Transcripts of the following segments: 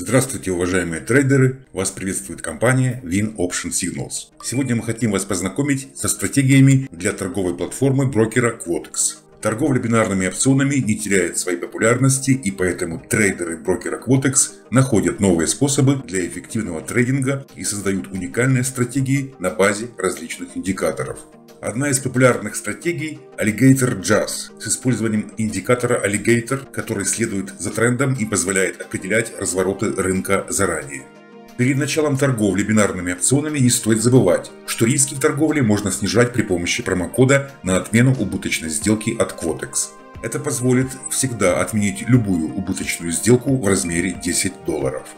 Здравствуйте, уважаемые трейдеры! Вас приветствует компания Win Option Signals. Сегодня мы хотим вас познакомить со стратегиями для торговой платформы брокера Quotex. Торговля бинарными опционами не теряет своей популярности, и поэтому трейдеры брокера Quotex находят новые способы для эффективного трейдинга и создают уникальные стратегии на базе различных индикаторов. Одна из популярных стратегий – Alligator Jazz с использованием индикатора Alligator, который следует за трендом и позволяет определять развороты рынка заранее. Перед началом торговли бинарными опционами не стоит забывать, что риски в торговле можно снижать при помощи промокода на отмену убыточной сделки от Quotex. Это позволит всегда отменить любую убыточную сделку в размере 10 долларов.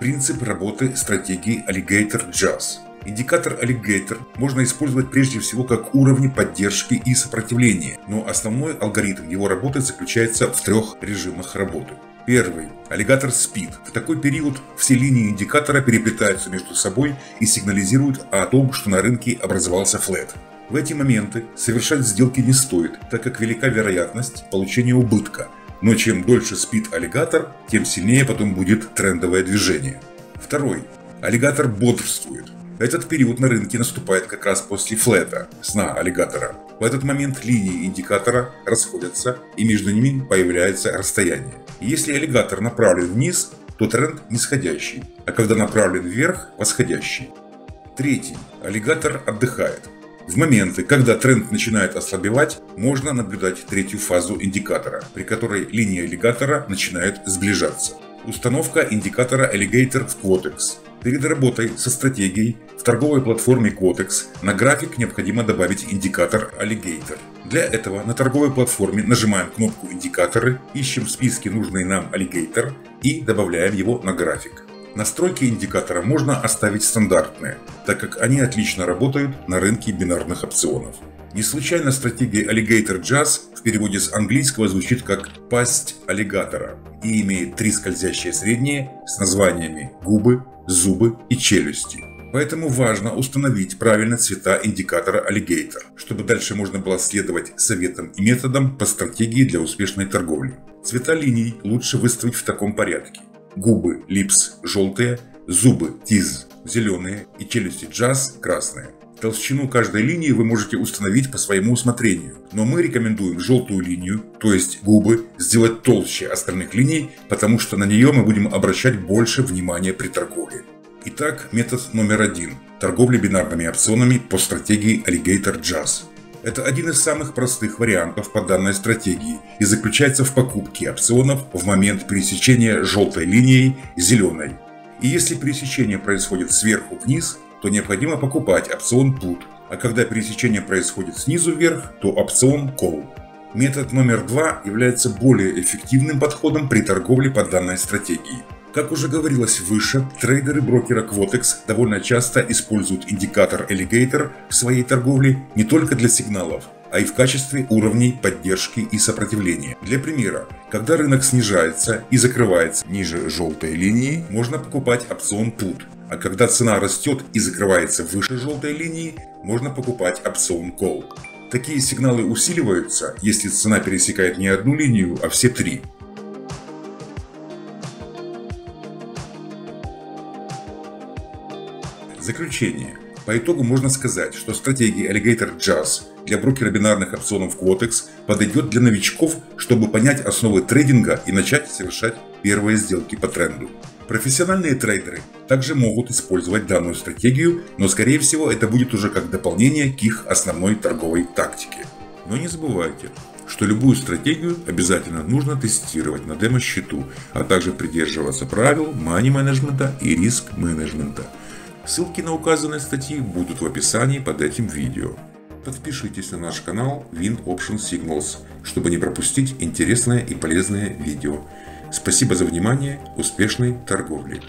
Принцип работы стратегии Alligator Jazz – Индикатор Alligator можно использовать прежде всего как уровни поддержки и сопротивления, но основной алгоритм его работы заключается в трех режимах работы. Первый. Аллигатор спит. В такой период все линии индикатора переплетаются между собой и сигнализируют о том, что на рынке образовался флет. В эти моменты совершать сделки не стоит, так как велика вероятность получения убытка. Но чем дольше спит аллигатор, тем сильнее потом будет трендовое движение. Второй. Аллигатор бодрствует. Этот период на рынке наступает как раз после флета, сна аллигатора. В этот момент линии индикатора расходятся и между ними появляется расстояние. если аллигатор направлен вниз, то тренд нисходящий, а когда направлен вверх – восходящий. Третий. Аллигатор отдыхает. В моменты, когда тренд начинает ослабевать, можно наблюдать третью фазу индикатора, при которой линии аллигатора начинают сближаться. Установка индикатора Alligator в Quotex. Перед работой со стратегией торговой платформе Quotex на график необходимо добавить индикатор Alligator. Для этого на торговой платформе нажимаем кнопку «Индикаторы», ищем в списке нужный нам Alligator и добавляем его на график. Настройки индикатора можно оставить стандартные, так как они отлично работают на рынке бинарных опционов. Не случайно стратегия Alligator Jazz в переводе с английского звучит как «пасть аллигатора» и имеет три скользящие средние с названиями «губы», зубы и челюсти. Поэтому важно установить правильно цвета индикатора Alligator, чтобы дальше можно было следовать советам и методам по стратегии для успешной торговли. Цвета линий лучше выставить в таком порядке. Губы Lips желтые, зубы Teeth зеленые и челюсти Jazz красные. Толщину каждой линии вы можете установить по своему усмотрению, но мы рекомендуем желтую линию, то есть губы, сделать толще остальных линий, потому что на нее мы будем обращать больше внимания при торговле. Итак, метод номер один – торговля бинарными опционами по стратегии Alligator Jazz. Это один из самых простых вариантов по данной стратегии и заключается в покупке опционов в момент пересечения желтой линией зеленой. И если пересечение происходит сверху вниз, то необходимо покупать опцион Put, а когда пересечение происходит снизу вверх, то опцион Call. Метод номер два является более эффективным подходом при торговле по данной стратегии. Как уже говорилось выше, трейдеры брокера Quotex довольно часто используют индикатор Alligator в своей торговле не только для сигналов, а и в качестве уровней поддержки и сопротивления. Для примера, когда рынок снижается и закрывается ниже желтой линии, можно покупать опцион Put, а когда цена растет и закрывается выше желтой линии, можно покупать опцион Call. Такие сигналы усиливаются, если цена пересекает не одну линию, а все три. Заключение. По итогу можно сказать, что стратегия Alligator Jazz для брокера бинарных опционов Quotex подойдет для новичков, чтобы понять основы трейдинга и начать совершать первые сделки по тренду. Профессиональные трейдеры также могут использовать данную стратегию, но скорее всего это будет уже как дополнение к их основной торговой тактике. Но не забывайте, что любую стратегию обязательно нужно тестировать на демо-счету, а также придерживаться правил мани-менеджмента и риск-менеджмента. Ссылки на указанные статьи будут в описании под этим видео. Подпишитесь на наш канал Win Option Signals, чтобы не пропустить интересное и полезное видео. Спасибо за внимание, успешной торговли!